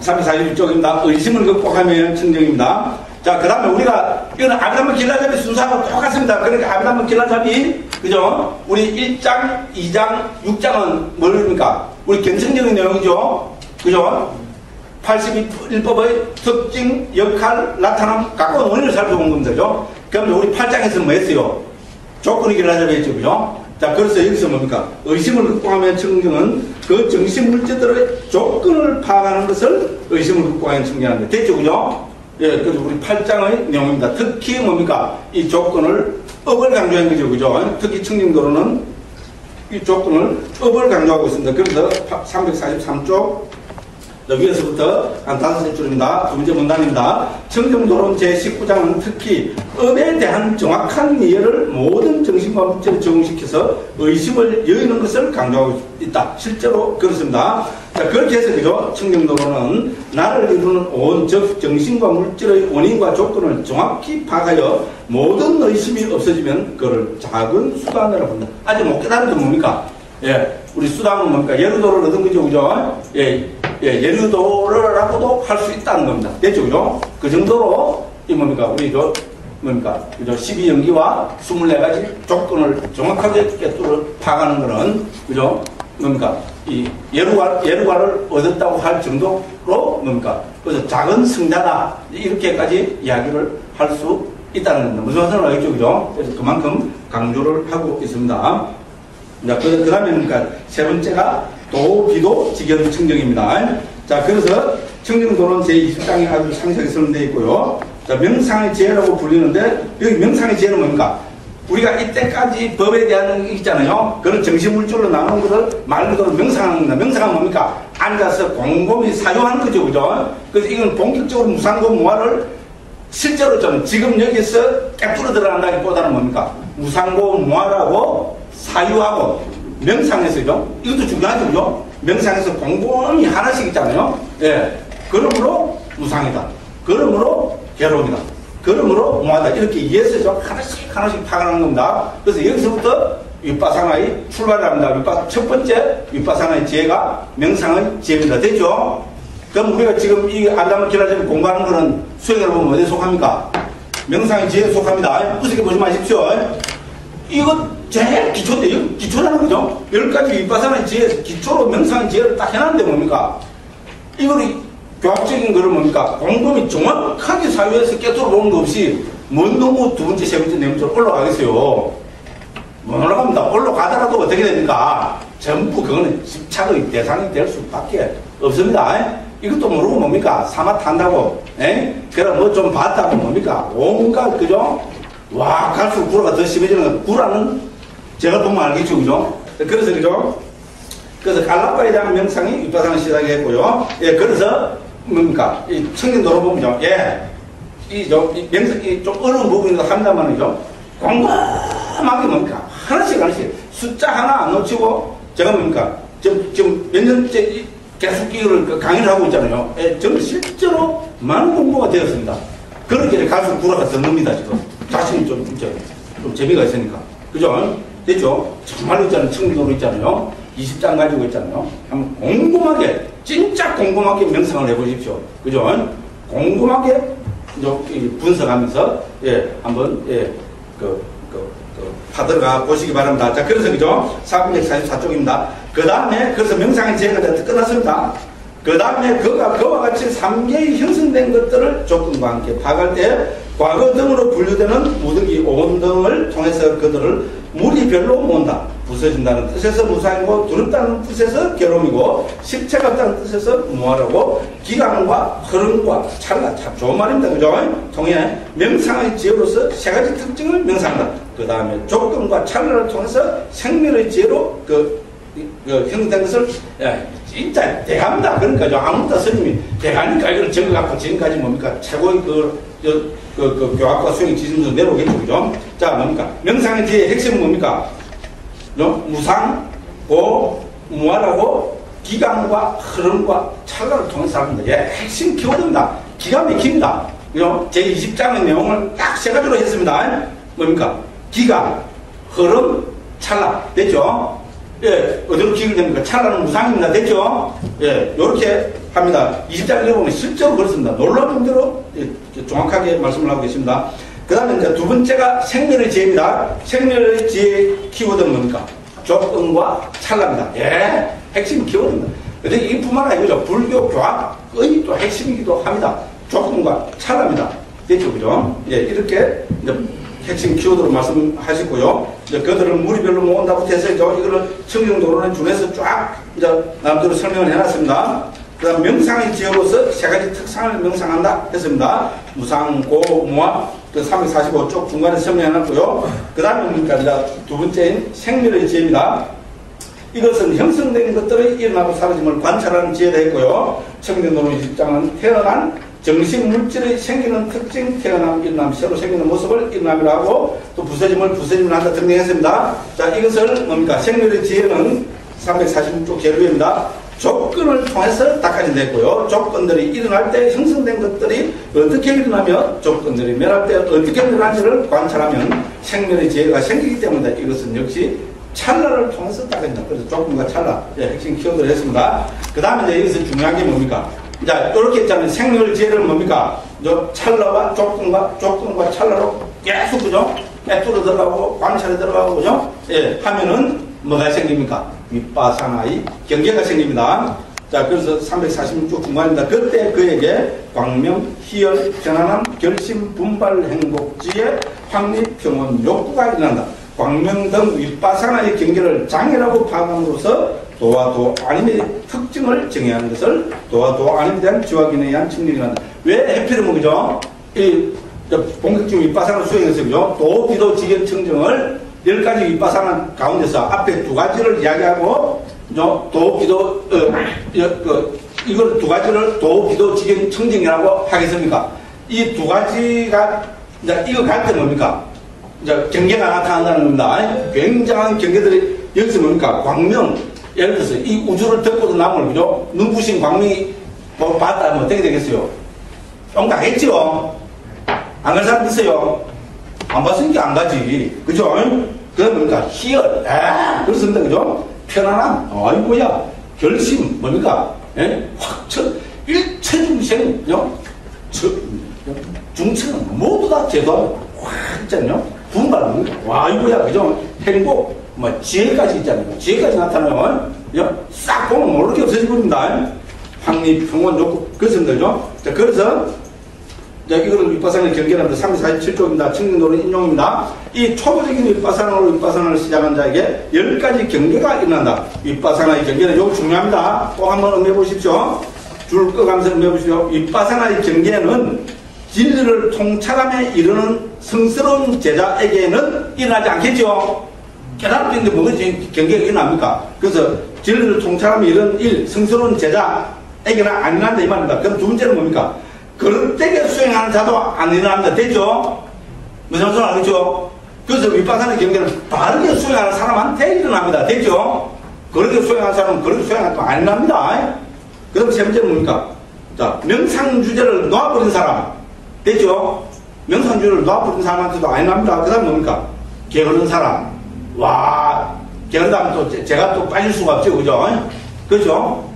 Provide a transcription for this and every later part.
346쪽입니다. 의심을 극복하면 청정입니다. 자, 그 다음에 우리가, 이거는 아브라함 길라잡이 순서하고 똑같습니다. 그러니까 아브라함 길라잡이, 그죠? 우리 1장, 2장, 6장은 뭡니까? 우리 견성적인 내용이죠? 그죠? 81법의 특징, 역할, 나타남, 가까운 원인을 살펴본 겁니다. 그죠? 그럼 우리 8장에서는 뭐 했어요? 조건이 길라잡이 했죠. 그죠? 자, 그래서 여기서 뭡니까? 의심을 극복하면 청정은 그 정신 물질들의 조건을 파악하는 것을 의심을 극복하면 거. 됐죠? 그죠? 예, 그래서 우리 8장의 내용입니다. 특히 뭡니까? 이 조건을 업을 강조한 거죠. 그죠? 특히 청정도로는 이 조건을 업을 강조하고 있습니다. 그래서 343쪽 여기에서부터 한 다섯 줄입니다. 두 번째 문단입니다. 청정도론 제19장은 특히 업에 대한 정확한 이해를 모든 정신과 물질에 적용시켜서 의심을 여의는 것을 강조하고 있다. 실제로 그렇습니다. 자, 그렇게 해서 그죠? 청정도론은 나를 이루는 온, 즉 정신과 물질의 원인과 조건을 정확히 파악하여 모든 의심이 없어지면 그를 작은 수단이라고 합니다. 아직 못 깨달은 게 뭡니까? 예, 우리 수단은 뭡니까? 예루도를 얻은 거죠, 그죠? 예, 예, 예루도를라고도 할 수 있다는 겁니다. 됐죠, 그죠? 그 정도로, 이 뭡니까? 우리 저, 뭡니까? 그죠? 12연기와 24가지 조건을 정확하게 깨뚫어 파가는 거는, 그죠? 뭡니까? 이 예루가, 예루가를 얻었다고 할 정도로 뭡니까? 그래서 작은 승자다. 이렇게까지 이야기를 할 수 있다는 겁니다. 무슨 말씀을 알겠죠, 그죠? 그래서 그만큼 강조를 하고 있습니다. 그 다음에 그러니까 세 번째가 도비도 직연 청정입니다. 자, 그래서 청정도는 제20장에 아주 상세하게 설명되어 있고요. 자, 명상의 지혜라고 불리는데, 여기 명상의 지혜는 뭡니까? 우리가 이때까지 법에 대한 게 있잖아요. 그런 정신물질로 나누는 것을 말 그대로 명상하는 겁니다. 명상은 뭡니까? 앉아서 곰곰이 사유하는 거죠. 그죠? 그래서 이건 본격적으로 무상고 무화를 실제로 좀 지금 여기서 깨뚫어 들어간다기보다는 뭡니까? 무상고 무화라고 사유하고 명상에서죠. 이것도 중요하죠. 그죠? 명상에서 곰곰이 하나씩 있잖아요. 예. 그러므로 무상이다. 그러므로 괴로움이다. 그러므로 무하다. 이렇게 이해해서 하나씩 하나씩 파악하는 겁니다. 그래서 여기서부터 윗바상의 출발을 합니다. 윗바, 첫 번째 윗바상의 지혜가 명상의 지혜입니다. 됐죠? 그럼 우리가 지금 이 아담을 기라점을 공부하는 거는 수행을 보면 어디에 속합니까? 명상의 지혜에 속합니다. 우습게 보지 마십시오. 이거 제일 기초인데, 기초라는 거죠? 열 가지 윗바상의 지혜, 기초로 명상의 지혜를 딱 해놨는데 뭡니까? 이거를 교학적인 거를 뭡니까? 곰곰이 정확하게 사회에서 깨뚫어 보는 거 없이 뭔 너무 두 번째, 세 번째, 네 번째 올라가겠어요. 못 올라갑니다. 올라가더라도 어떻게 됩니까? 전부 그거는 집착의 대상이 될 수밖에 없습니다. 이것도 모르고 뭡니까? 사마 탄다고, 에? 그럼 뭐 좀 봤다고 뭡니까? 온갖, 그죠? 와, 갈수록 불화가 더 심해지는 거. 불화는 제가 보면 알겠죠, 그죠? 그래서, 그죠? 그래서 갈라파에 대한 명상이 윗바상을 시작했고요. 예, 그래서 뭡니까? 이 청년도로 보면요. 예. 이, 저, 이 명상, 이 좀 어려운 부분이라도 한다면은요. 꼼꼼하게 뭡니까? 하나씩 하나씩. 숫자 하나 안 놓치고, 제가 뭡니까? 지금, 지금 몇 년째 계속 이거를 강의를 하고 있잖아요. 예, 저는 실제로 많은 공부가 되었습니다. 그렇게 갈수록 불화가 더 늡니다, 지금. 자신이 좀, 좀, 좀 재미가 있으니까. 그죠? 됐죠? 정말 있잖아요. 청년도로 있잖아요. 20장 가지고 있잖아요. 한번 꼼꼼하게, 진짜 꼼꼼하게 명상을 해보십시오. 그죠? 꼼꼼하게 분석하면서, 예, 한번, 예, 그, 그, 그, 파들어가 보시기 바랍니다. 자, 그래서 그죠? 444쪽입니다. 그 다음에, 그래서 명상의 제가 끝났습니다. 그 다음에 그가 그와 같이 삼계에 형성된 것들을 조건과 함께 파악할 때 과거 등으로 분류되는 무득이 온 등을 통해서 그들을 물이 별로 모은다. 부서진다는 뜻에서 무상이고 두렵다는 뜻에서 괴로움이고 실체가 없다는 뜻에서 무하라고 기강과 흐름과 차이가 참 좋은 말입니다. 그죠? 통해 명상의 지혜로서 세 가지 특징을 명상한다. 그 다음에 조건과 차이를 통해서 생명의 지혜로 그, 그 형성된 것을 야, 진짜 대합니다. 그러니까 저 아무도 스님이 대가니까 이걸 적어갖고 지금까지 뭡니까 최고의 그, 저, 그, 그 교학과 수행 지점에서 내려오겠죠. 그죠? 자, 뭡니까? 명상의 지혜의 핵심은 뭡니까? 무상, 고, 무한하고 기강과 흐름과 찰나를 통해서 합니다. 예, 핵심 키워드입니다. 기가 막힙니다. 제 20장의 내용을 딱 세 가지로 했습니다. 뭡니까? 기강, 흐름, 찰나. 됐죠? 예, 어디로 기울됩니까? 찰나는 무상입니다. 됐죠? 예, 요렇게 합니다. 20장 읽어보면 실제로 그렇습니다. 놀라운 정도로 예, 정확하게 말씀을 하고 계십니다. 그 다음에 이제 두 번째가 생명의 지혜입니다. 생명의 지혜 키워드는 뭡니까? 조건과 찰나입니다. 예, 핵심 키워드입니다. 근데 이뿐만 아니죠. 불교 교학의 또 핵심이기도 합니다. 조건과 찰나입니다. 됐죠, 그죠? 예, 이렇게 이제 핵심 키워드로 말씀하시고요. 이제 그들은 물이 별로 못 온다고 해서 이거를 청정도론에 준해서 쫙 이제 남대로 설명을 해놨습니다. 그 다음 명상의 지혜로서 세 가지 특성을 명상한다 했습니다. 무상, 고, 무아, 그 345쪽 중간에 설명해놨고요. 그 다음에 뭡니까? 두 번째인 생명의 지혜입니다. 이것은 형성된 것들의 일어나고 사라짐을 관찰하는 지혜다 했고요. 청정도론 입장은 태어난 정신 물질의 생기는 특징, 태어남, 일어남, 새로 생기는 모습을 일어남이라고 또 부서짐을 부서짐을 한다 등등 했습니다. 자, 이것을 뭡니까? 생명의 지혜는 346쪽 제로입니다. 조건을 통해서 닦아진다했고요. 조건들이 일어날 때 형성된 것들이 어떻게 일어나며 조건들이 멸할 때 어떻게 멸하는지를 관찰하면 생명의 지혜가 생기기 때문에 이것은 역시 찰나를 통해서 닦아진다. 그래서 조건과 찰나 예, 핵심 키워드를 했습니다. 그 다음에 이제 여기서 중요한 게 뭡니까? 자, 이렇게 했자면 생명의 지혜는 뭡니까? 저 찰나와 조건과 조건과 찰나로 계속 그죠? 꿰뚫어 들어가고 관찰에 들어가고 그죠? 예, 하면은 뭐가 생깁니까? 윗바사나의 경계가 생깁니다. 자, 그래서 346쪽 중간입니다. 그때 그에게 광명, 희열, 편안함, 결심, 분발, 행복지혜, 확립, 평온, 욕구가 일어난다. 광명 등 윗바사나의 경계를 장애라고 파악함으로써 도와 도 아님의 특징을 정의하는 것을 도와 도 아님에 대한 지화긴에 의한 측정이 한다. 왜 해필이면 그죠? 이 본격적인 윗바사나 수행해서 그죠? 도, 비도, 지견, 청정을 열 가지 윗바사나 가운데서 앞에 두 가지를 이야기하고 도, 비도, 어, 그, 이걸 두 가지를 도, 비도, 지견, 청정이라고 하겠습니까? 이 두 가지가 이제 이거 갈때 뭡니까? 이제 경계가 나타난다는 겁니다. 굉장한 경계들이 여기서 뭡니까? 광명, 예를 들어서 이 우주를 덮고도 남을 그죠? 눈부신 광명이 뭐 봤다 뭐 어떻게 되겠어요? 뿅가겠죠? 안갈 사람 있어요? 안 봤으니까 안 가지. 그죠? 그럼 뭡니까? 희열. 아, 그렇습니다. 그죠? 편안함. 아이고야. 결심. 뭡니까? 예? 확철. 일체 중생. 그죠? 중층은 모두 다 제도 확 있잖아요. 분발. 와, 이거야. 그죠? 행복. 뭐, 지혜까지 있잖아요. 지혜까지 나타나요. 그죠? 싹 보면 모르게 없어지버립니다. 확립, 평원, 욕구. 그렇습니다. 그죠? 자, 그래서 자, 이거는 윗바산의 경계랍니다. 347쪽입니다. 청년도는 인용입니다. 이 초보적인 윗바산으로 윗바산을 시작한 자에게 10가지 경계가 일어난다. 윗바산의 경계는 이거 중요합니다. 꼭 한번 음해 보십시오. 줄 꺼가면서 음해 보십시오. 윗바산의 경계는 진리를 통찰함에 이르는 성스러운 제자에게는 일어나지 않겠죠. 깨달을 때인데 뭐가 경계가 일어납니까? 그래서 진리를 통찰함에 이르는 일, 성스러운 제자에게는 안 일어난다 이 말입니다. 그럼 두 번째는 뭡니까? 그릇되게 수행하는 자도 안 일어납니다. 됐죠? 무슨 소리 알겠죠? 그래서 윗바산의 경계는 바르게 수행하는 사람한테 일어납니다. 됐죠? 그렇게 수행하는 사람은 그렇게 수행하는 거안 일어납니다. 그럼 세 번째는 뭡니까? 자, 명상주제를 놓아버린 사람. 됐죠? 명상주제를 놓아버린 사람한테도 안 일어납니다. 그 다음 뭡니까? 게으른 사람. 와, 게으르다면 또 제가 또 빠질 수가 없죠. 그죠? 그죠?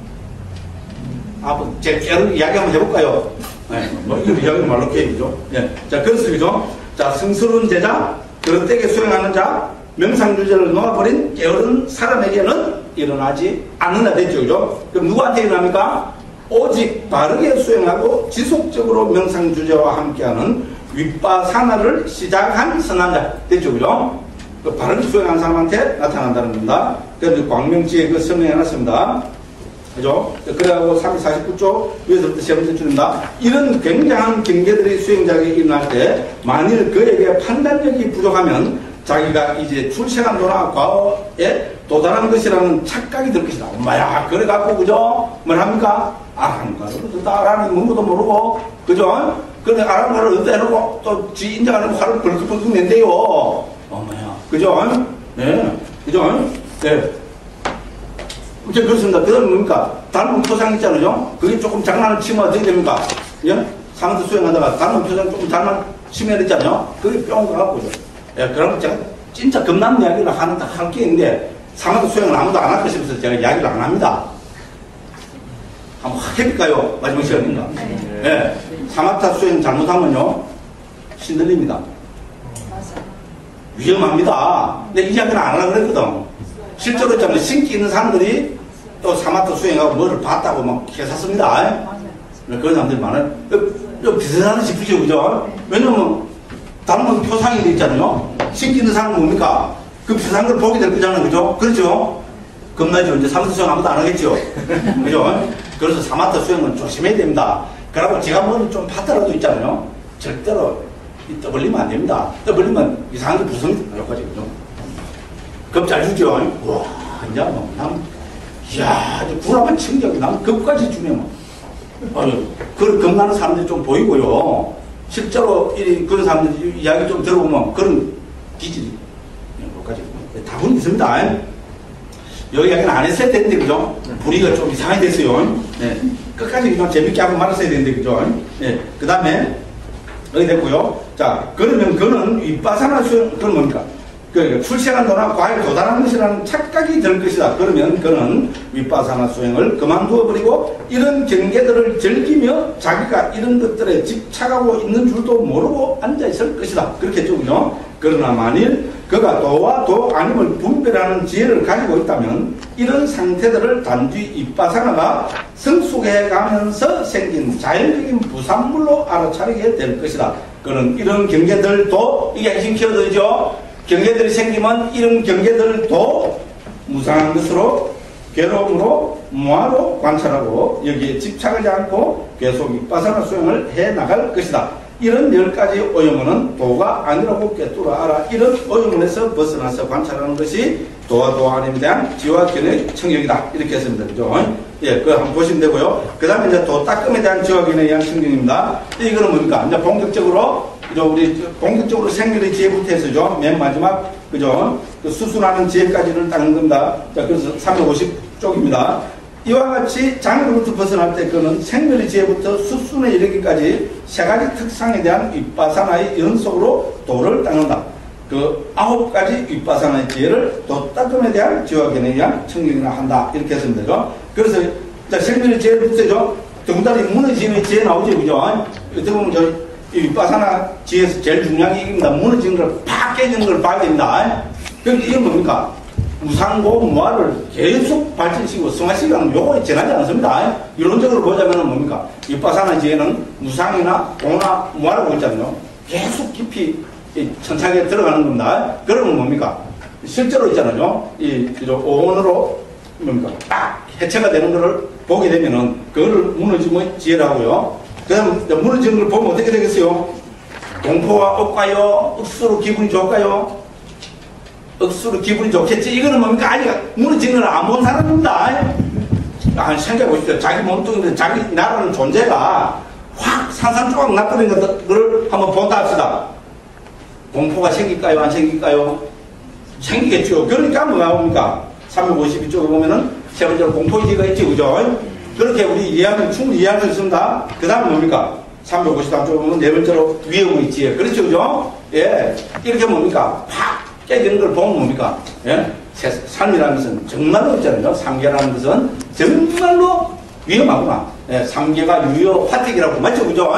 아, 뭐, 제 이야기 한번 해볼까요? 네, 뭐, 이거 이야기는 말로 게임이죠. 예. 자, 그렇습니다. 자, 성스러운 제자, 그릇되게 수행하는 자, 명상주제를 놓아버린 게으른 사람에게는 일어나지 않는다 됐죠. 그죠? 그럼 누구한테 일어납니까? 오직 바르게 수행하고 지속적으로 명상주제와 함께하는 윗바사나를 시작한 선한 자 됐죠. 그죠? 그 바르게 수행하는 사람한테 나타난다는 겁니다. 그래서 광명지에 그 설명해 놨습니다. 그죠? 그래가고 349쪽 위에서부터 세 번째 줄입니다. 이런 굉장한 경계들이 수행자에게 일어날 때 만일 그에게 판단력이 부족하면 자기가 이제 출생한 도나 과거에 도달한 것이라는 착각이 들 것이다. 엄마야, 그래갖고, 그죠? 뭘 합니까? 아는 거를 듣다 알아는 뭔가도 모르고, 그죠? 그런데 알아는 거를 어디다 해놓고 또 지 인정하는 화를 벌컥벌컥 낸대요. 엄마야, 그죠? 네, 그죠? 네. 이제 그렇습니다. 그 다음에 뭡니까? 닮은 표상 있잖아요. 그게 조금 장난을 치면 어떻게 됩니까? 예? 상도 수행하다가 닮은 표상 조금 장난 치면 했잖아요. 그게 뿅 가갖고, 예, 그럼 제가 진짜 겁나는 이야기를 하는데 할게 있는데, 상도 수행을 아무도 안 할 것이면서 제가 이야기를 안 합니다. 한번 확 해볼까요? 마지막 시간입니다. 네. 예. 사마타 수행 잘못하면요, 신들립니다. 맞아. 위험합니다. 근데 이 이야기는 안 하려고 그랬거든. 실제로 있잖아요. 신기 있는 사람들이 또 사마타 수행하고 뭐를 봤다고 막 해샀습니다. 맞아요. 그런 사람들이 많아요. 좀 비슷하다 싶으죠, 그죠? 왜냐면, 다른 표상이 돼 있잖아요. 신기 있는 사람은 뭡니까? 그 비슷한 걸 보게 될 거잖아요, 그죠? 그렇죠? 겁나죠. 이제 사마타 수행 아무도 안 하겠죠? 그죠? 그래서 사마타 수행은 조심해야 됩니다. 그러고 제가 뭐좀 봤더라도 있잖아요. 절대로 이 떠벌리면 안 됩니다. 떠벌리면 이상한 게 부성이 여기까지, 그죠? 겁잘 주죠? 와, 이제 뭐, 남, 이야, 이제 불하면 충격이 남 겁까지 주네, 뭐. 아니, 그 겁나는 사람들이 좀 보이고요. 실제로 이 그런 사람들 이야기 좀 들어보면 그런 기질이 여기까지 다분히 있습니다. 여기 이야기는 안 했어야 되는데, 그죠? 분위기가 좀 이상하게 됐어요. 네. 끝까지 그냥 재밌게 하고 말았어야 되는데, 그죠? 네. 그 다음에, 여기 됐고요. 자, 그러면 그는 윗바사나 수영, 그건 뭡니까? 그 출세한 도나 과에 도달하는 것이라는 착각이 들 것이다. 그러면 그는 윗바사나 수행을 그만두어 버리고 이런 경계들을 즐기며 자기가 이런 것들에 집착하고 있는 줄도 모르고 앉아 있을 것이다. 그렇게 죠 그러나 만일 그가 도와 도 아님을 분별하는 지혜를 가지고 있다면 이런 상태들을 단지 윗바사나가 성숙해 가면서 생긴 자연적인 부산물로 알아차리게 될 것이다. 그는 이런 경계들도 이게 핵심 키워드죠. 경계들이 생기면 이런 경계들도 무상한 것으로 괴로움으로 무화로 관찰하고 여기에 집착하지 않고 계속 윗바사나 수행을 해 나갈 것이다. 이런 열 가지 오염은 도가 아니라고 꿰뚫어 알아. 이런 오염에서 벗어나서 관찰하는 것이 도와 도 아님에 대한 지와 견의 청력이다. 이렇게 했습니다. 그죠? 예, 그거 한번 보시면 되고요. 그 다음에 이제 도 따끔에 대한 지와 견에 대한 청력입니다. 이거는 뭡니까? 이제 본격적으로 그죠? 우리 본격적으로 생명의 지혜부터 해서죠. 맨 마지막, 그죠? 그 수순하는 지혜까지를 따는 겁니다. 자, 그래서 350쪽입니다. 이와 같이 장애로부터 벗어날 때 그는 생명의 지혜부터 수순에 이르기까지 세 가지 특성에 대한 윗바사나의 연속으로 도를 닦는다. 그 아홉 가지 윗바사나의 지혜를 도따끔에 대한 지화견에 의한 청력이나 한다. 이렇게 했으면 되죠. 그래서 생명의 지혜부터죠. 등다리 무너지는 지혜 나오죠. 그죠? 어떻게 보면 저 윗바사나 지혜에서 제일 중요한 게 이겁니다. 무너지는 걸 팍 깨지는 걸 봐야 됩니다. 그런데 이건 뭡니까? 무상고 무화를 계속 발전시키고 성화시키는 요거에 지나지 않습니다. 이론적으로 보자면 뭡니까? 윗바사나 지혜는 무상이나 도나 무화라고 있잖아요. 계속 깊이 천착에 들어가는 겁니다. 그러면 뭡니까? 실제로 있잖아요. 이, 오온으로 뭡니까? 딱 해체가 되는 것을 보게 되면은 그거를 무너지면 지혜라고요. 그 다음 무너지는 걸 보면 어떻게 되겠어요? 공포가 없까요? 억수로 기분이 좋을까요? 억수로 기분이 좋겠지. 이거는 뭡니까? 아직 무너지는 걸 안 본 사람입니다. 아, 생각해보십시오. 자기 몸뚱이는 자기 나라는 존재가 확 산산조각 나타내는 것을 한번 본다 합시다. 공포가 생길까요? 안 생길까요? 생기겠죠. 그러니까 뭐 나옵니까? 352쪽에 보면은 세 번째로 공포의지가 있지, 그죠? 그렇게 우리 이해하면 충분히 이해할 수 있습니다. 그 다음에 뭡니까? 353쪽에 보면 네 번째로 위험의 지혜. 그렇죠, 그죠? 예. 이렇게 뭡니까? 팍 깨지는 걸 보면 뭡니까? 예? 삶이라는 것은 정말로 있잖아요. 삼계라는 것은 정말로 위험하구나. 예, 삼계가 유효 화택이라고 맞죠, 그죠?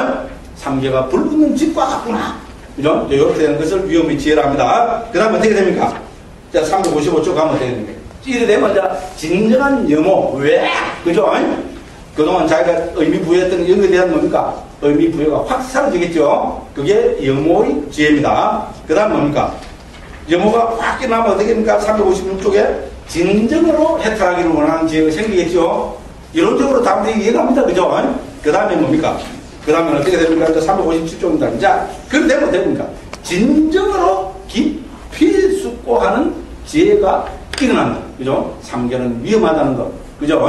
삼계가 불 붙는 집과 같구나. 그죠? 이렇게 되는 것을 위험의 지혜랍니다. 그 다음에 어떻게 됩니까? 자, 355쪽 가면 됩니까? 이래 되면 진정한 염호. 왜? 그죠? 그동안 자기가 의미 부여했던 이런 것에 대한 뭡니까? 의미 부여가 확 사라지겠죠? 그게 염호의 지혜입니다. 그 다음 뭡니까? 염호가 확 깨나면 어떻게 됩니까? 356쪽에 진정으로 해탈하기를 원하는 지혜가 생기겠죠? 이론적으로 다음에 이해갑니다. 그죠? 그 다음에 뭡니까? 그 다음에 어떻게 됩니까? 이제 357쪽입니다. 자, 그럼 되면 됩니까? 진정으로 깊이 숙고하는 지혜가 일어난다. 그죠? 삼계는 위험하다는 거. 그죠?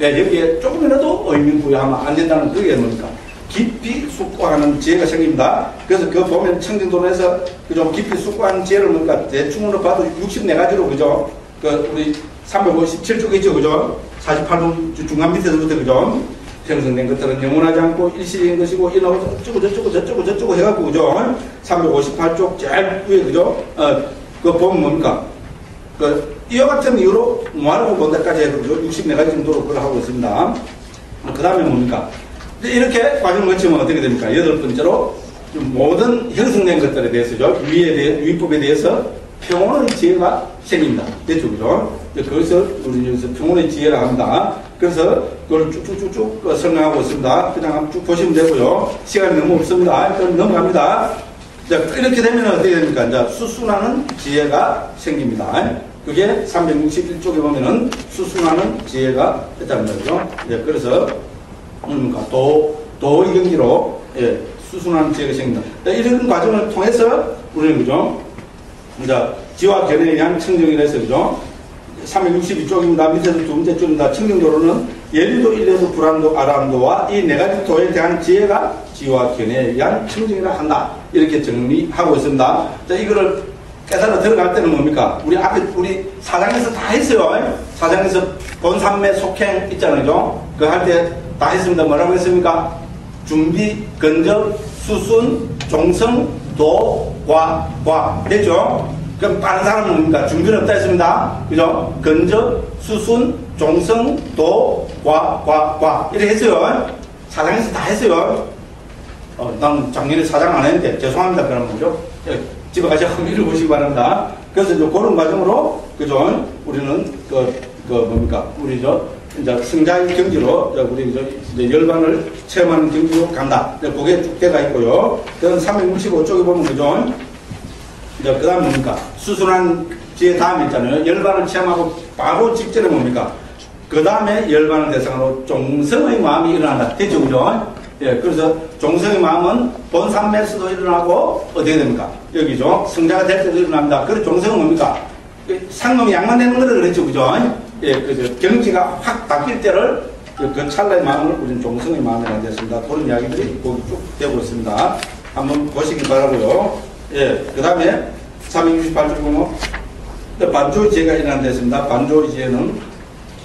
예, 여기에 조금이라도 의미 부여하면 안 된다는 그게 뭡니까? 깊이 숙고하는 지혜가 생깁니다. 그래서 그 보면 청진도론에서 그죠? 깊이 숙고하는 지혜를 뭡니까? 대충으로 봐도 64가지로 그죠? 그 우리 357쪽에 있죠. 그죠? 48분 중간 밑에서부터 그죠? 형성된 것들은 영원하지 않고 일시적인 것이고 이나고 저쩌고 저쩌고 저쩌고 저쩌고 해갖고 그죠? 358쪽 제일 위에 그죠? 어, 그 보면 뭡니까? 그 이와 같은 이유로 뭐하라고 본다까지 해서 64가지 정도로 그걸 하고 있습니다. 그 다음에 뭡니까? 이렇게 과정을 거치면 어떻게 됩니까? 여덟 번째로 모든 형성된 것들에 대해서죠. 유의에 대해, 유의법에 대해서 평온의 지혜가 생깁니다. 됐죠, 그죠? 거기서 우리 여기서 평온의 지혜라 합니다. 그래서 그걸 쭉쭉쭉쭉 그 설명하고 있습니다. 그냥 쭉 보시면 되고요. 시간이 너무 없습니다. 그럼 넘어갑니다. 자, 이렇게 되면 어떻게 됩니까? 이제 수순하는 지혜가 생깁니다. 그게 361쪽에 보면은 수순하는 지혜가 있다는 거죠. 예, 그래서 뭡니까? 도, 도의 경지로, 예, 수순하는 지혜가 생긴다. 자, 이런 과정을 통해서 우리는 그죠? 이제 지와 견해에 의한 청정이라 해서 그죠? 362쪽입니다. 밑에서 두 번째 쪽입니다. 청정도로는 예리도, 일례도, 불안도, 아람도와 이 네 가지 도에 대한 지혜가 지와 견해에 의한 청정이라 한다. 이렇게 정리하고 있습니다. 자, 이거를 깨달아 들어갈 때는 뭡니까? 우리 앞에, 우리 사장에서 다 했어요. 사장에서 본산매 속행 있잖아요. 그거 할때 다 했습니다. 뭐라고 했습니까? 준비, 건접, 수순, 종성, 도, 과, 과. 됐죠? 그럼 다른 사람은 뭡니까? 준비는 없다 했습니다. 그죠? 건접, 수순, 종성, 도, 과, 과, 과. 이렇게 했어요. 사장에서 다 했어요. 어, 난 작년에 사장 안 했는데 죄송합니다. 그런 거죠. 예, 집에 가서 한번 읽어보시기 바랍니다. 그래서 이제 그런 과정으로, 그죠? 우리는 그, 그 뭡니까? 우리 저, 이제 승자의 경지로, 저 우리 저, 이제 열반을 체험하는 경지로 간다. 이제 그게 쭉 돼가 있고요. 그건 365쪽에 보면 그죠? 이제 그 다음 뭡니까? 수순한 지혜 다음에 있잖아요. 열반을 체험하고 바로 직전에 뭡니까? 그 다음에 열반을 대상으로 종성의 마음이 일어난다. 됐죠? 그죠? 예, 그래서 종성의 마음은 본산매에서도 일어나고 어떻게 됩니까? 여기죠. 성자가 될 때도 일어납니다. 그래서 종성은 뭡니까? 그 상놈이 양만 되는 거를 그랬죠. 그죠? 예, 그죠. 경지가 확 바뀔 때를 그, 그 찰나의 마음을 우리는 종성의 마음이라고 했습니다. 그런 이야기들이 거기 쭉 되고 있습니다. 한번 보시기 바라고요. 예, 그 다음에 368쪽 보면 반조의 지혜가 일어난다 했습니다. 반조의 지혜는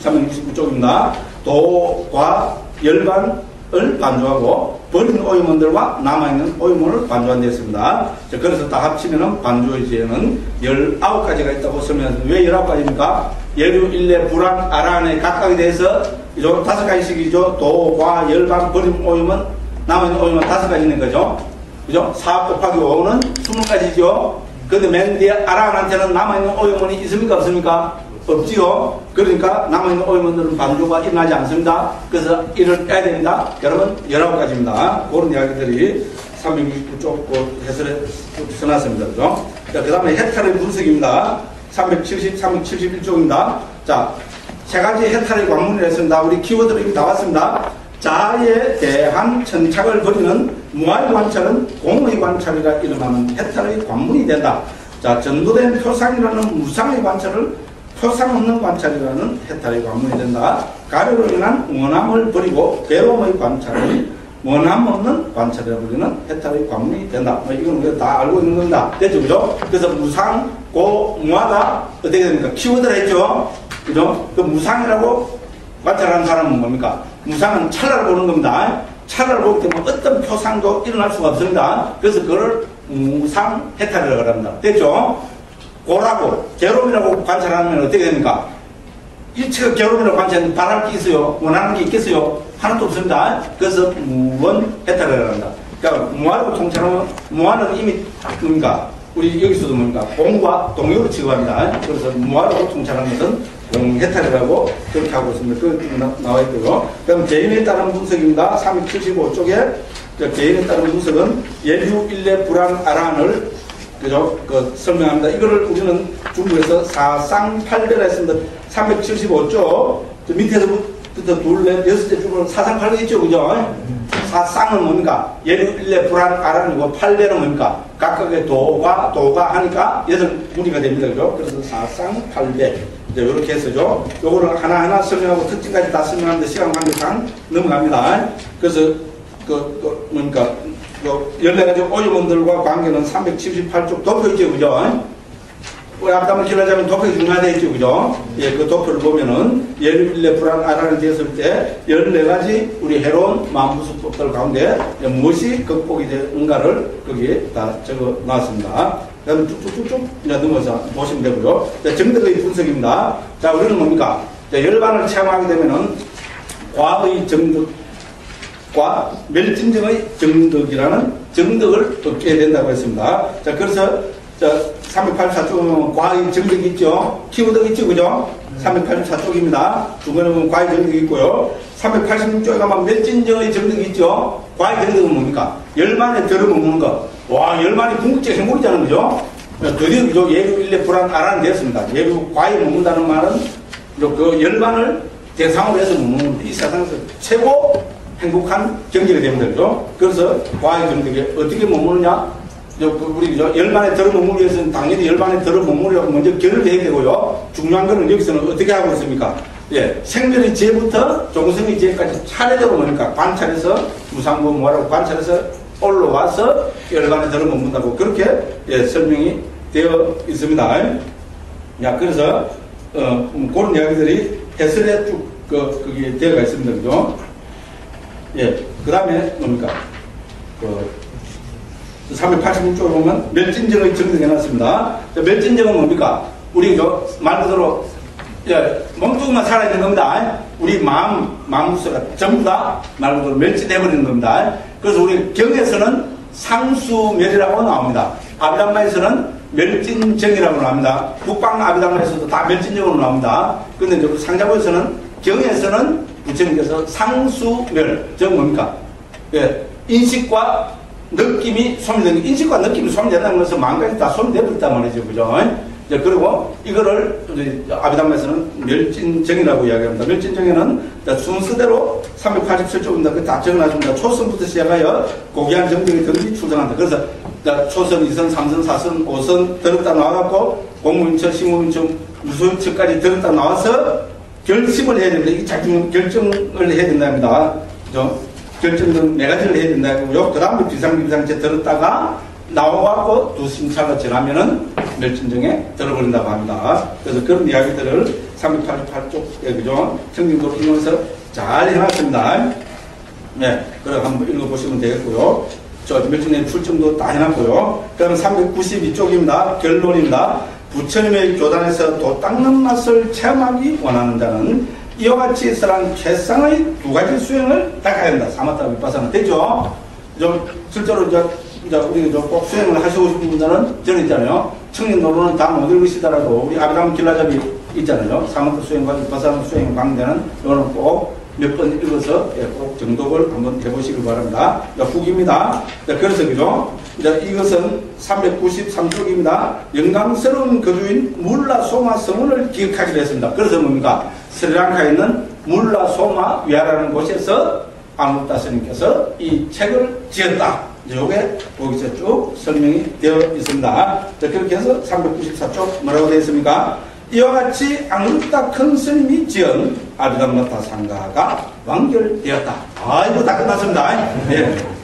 369쪽입니다. 도과 열반 을 반조하고 버린 오이몬들과 남아있는 오이몬을 반조한다 했습니다. 자, 그래서 다 합치면은 반조의 지혜는 19가지가 있다고 설명했습니다. 왜 19가지입니까? 예류, 일례, 불안, 아란에 각각에 대해서 이죠 다섯 가지씩이죠. 도 과 열반, 버린 오이몬, 남아있는 오이몬 다섯 가지 있는 거죠. 그죠? 4 곱하기 5는 20가지죠. 근데 맨 뒤에 아란한테는 남아있는 오염원이 있습니까? 없습니까? 없지요. 그러니까 남아있는 오염원들은 반조가 일어나지 않습니다. 그래서 빼야 됩니다. 여러분, 19가지입니다. 그런 이야기들이 369쪽 그 해설에 써놨습니다. 그죠? 자, 그 다음에 해탈의 분석입니다. 370, 371쪽입니다. 자, 세 가지 해탈의 관문을 했습니다. 우리 키워드로 이렇게 나왔습니다. 자에 대한 천착을 벌이는 무아의 관찰은 공의 관찰이라 일어나는 해탈의 관문이 된다. 자, 전도된 표상이라는 무상의 관찰을 표상 없는 관찰이라는 해탈의 관문이 된다. 가려로 인한 원함을 버리고 괴로움의 관찰을 원함 없는 관찰이라 부르는 해탈의 관문이 된다. 뭐 이건 우리가 다 알고 있는 겁니다. 됐죠? 그죠? 그래서 무상, 고, 무아가 어떻게 됩니까? 키워드를 했죠? 그죠? 그 무상이라고 관찰하는 사람은 뭡니까? 무상은 찰나를 보는 겁니다. 찰나를 보기 때문에 어떤 표상도 일어날 수가 없습니다. 그래서 그걸 무상 해탈이라고 합니다. 됐죠? 고라고, 괴로움이라고 관찰하면 어떻게 됩니까? 일체가 괴로움이라고 관찰하면 바랄 게 있어요? 원하는 게 있겠어요? 하나도 없습니다. 그래서 무원 해탈이라고 합니다. 그러니까 무한으로 통찰하면 무한은 이미 뭡니까? 우리 여기서도 뭡니까? 공과 동요로 취급합니다. 그래서 무한으로 통찰하는 것은 공해탈이라고 그렇게 하고 있습니다. 그 나와 있고요. 그럼 개인에 따른 분석입니다. 375쪽에 개인에 따른 분석은 예류 일례 불안 아란을 그죠? 그 설명합니다. 이거를 우리는 중국에서 사상팔배라 했습니다. 375쪽 밑에서부터 둘, 넷, 여섯째 줄은 사상팔배 있죠, 그죠? 사상은 뭡니까? 예류 일례 불안 아란이고 팔배는 뭡니까? 각각의 도가 도가 하니까 여덟 무리가 됩니다, 그죠? 그래서 사상팔배. 이제 이렇게 해서죠. 요거를 하나하나 설명하고 특징까지 다 설명하는데 시간 관계상 넘어갑니다. 그래서 그, 그 뭡니까 요 14가지 오염원들과 관계는 378쪽 도표 있죠, 그죠? 우리 앞담을 길러자면 도표가 중요하다 죠 그죠? 예, 그 도표를 보면은 예를 불안 아라를 되었을 때 14가지 우리 해로운 마음부수법들 가운데 무엇이 극복이 되는가를 거기에 다 적어 놨습니다. 그 다음에 쭉쭉쭉쭉 이제 넘어서 보시면 되고요. 자, 정덕의 분석입니다. 자, 우리는 뭡니까? 자, 열반을 체험하게 되면은 과의 정덕 과 멸진정의 정덕이라는 정덕을 얻게 된다고 했습니다. 자, 그래서 저 384쪽은 과의 정덕이 있죠. 키우덕 있죠, 그죠? 384쪽입니다. 중간에 보면 과의 정덕이 있고요. 386쪽에 가면 멸진정의 정덕이 있죠. 과의 정덕은 뭡니까? 열만에 들어먹는 거. 와, 열만이 궁극적 행복이잖아요, 그죠? 드디어 그죠? 예루 일레 불안 알아냈습니다. 예루 과에 먹는다는 말은 그 열만을 대상으로 해서 먹는 이 세상에서 최고 행복한 경제가 됩니다. 그죠? 그래서 과의 경제에 어떻게 머무느냐? 그 우리 저 열반에 들어 머무르기 위해서는 당연히 열반에 들어 머무르려고 먼저 결을 해야 되고요. 중요한 거는 여기서는 어떻게 하고 있습니까? 예, 생멸의 지혜부터 종생의 지혜까지 차례대로 뭡니까? 관찰해서 무상부 뭐라고 관찰해서 올라와서 열반에 들어 머문다고 그렇게 예, 설명이 되어 있습니다. 야, 그래서 어, 음, 그런 이야기들이 해설에 쭉 그, 그게 되어가 있습니다. 그죠? 예, 그 다음에 뭡니까? 그, 386쪽에 보면 멸진정의 정리해 놨습니다. 멸진정은 뭡니까? 우리 말 그대로 예, 몸뚱이만 살아있는 겁니다. 우리 마음, 마음수가 전부 다 말 그대로 멸진해버리는 겁니다. 그래서 우리 경에서는 상수멸이라고 나옵니다. 아비담마에서는 멸진정이라고 나옵니다. 북방 아비담마에서도 다 멸진정으로 나옵니다. 근데 상자부에서는 경에서는 부처님께서 상수멸, 즉 뭡니까? 예, 인식과 느낌이 소멸되는, 인식과 느낌이 소멸된다는 것은 망가지 다 소멸되버렸단 말이죠. 그죠? 이제 그리고 이거를 아비담에서는 멸진정이라고 이야기합니다. 멸진정에는 순서대로 387쪽입니다. 그다 적어놨습니다. 초선부터 시작하여 고귀한 정정이 등기 출정한다. 그래서 초선, 2선, 3선, 4선, 5선 들었다 나와갖고 공무인처, 시무인처, 무소인처까지 들었다 나와서 결심을 해야 됩니다. 이게 자기 결정을 해야 된답니다. 그죠? 결정은 네 가지를 해야 된다고요. 그 다음에 비상비상제 들었다가 나와갖고 두 심차가 지나면은 멸진정에 들어버린다고 합니다. 그래서 그런 이야기들을 388쪽, 그죠? 청진도로 읽으면서 잘 해놨습니다. 네. 그래 한번 읽어보시면 되겠고요. 저 멸진의 출정도 다 해놨고요. 그럼 392쪽입니다. 결론입니다. 부처님의 교단에서 도 닦는 맛을 체험하기 원하는 자는 이와 같이 있으란 최상의 두 가지 수행을 닦아야 한다. 사마타 위파사는 되죠? 좀 실제로 이제, 이제 우리 꼭 수행을 하시고 싶은 분들은 저는 있잖아요. 청년 노론은 다 못 읽으시더라도 우리 아브라함 길라잡이 있잖아요. 사마타 수행과 위파사는 수행 강대는 이거는 꼭 몇 번 읽어서 예, 꼭 정독을 한번 해보시길 바랍니다. 후기입니다. 그래서 그죠? 이것은 393쪽입니다. 영광스러운 거주인 물라 소마 성운을 기억하기로 했습니다. 그래서 뭡니까? 스리랑카에 있는 물라 소마 위아라는 곳에서 아무타 스님께서 이 책을 지었다. 이게 거기서 쭉 설명이 되어 있습니다. 그렇게 해서 394쪽 뭐라고 되어 있습니까? 이와 같이 앙르타 큰 스님이 지은 아비담마타 상가가 완결되었다. 아이고 다 끝났습니다. 예.